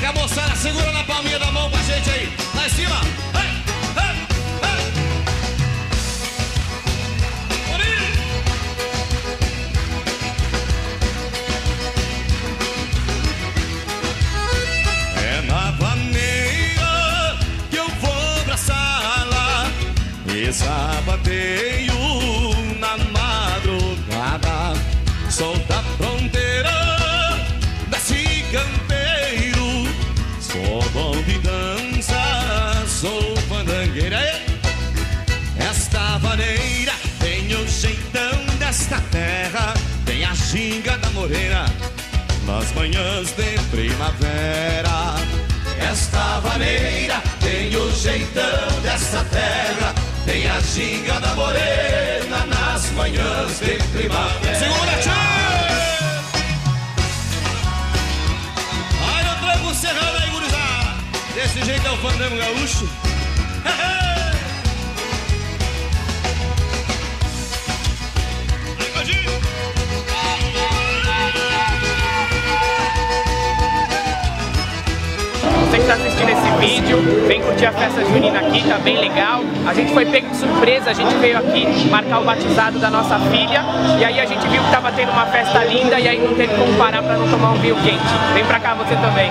moleque, a moçada segura na palminha da mão pra gente aí. Lá em cima. Ei, ei. É na vaneira que eu vou pra sala e sabateio na madrugada. Solta ginga da morena nas manhãs de primavera. Esta vaneira tem o jeitão desta terra, tem a ginga da morena nas manhãs de primavera. Segura, tchê! Ai, eu trago serrano aí, gurizada. Desse jeito é o fandango gaúcho. Que está assistindo esse vídeo, vem curtir a festa junina aqui, tá bem legal. A gente foi pego de surpresa, a gente veio aqui marcar o batizado da nossa filha e aí a gente viu que tava tendo uma festa linda e aí não teve como parar para não tomar um vinho quente. Vem pra cá você também.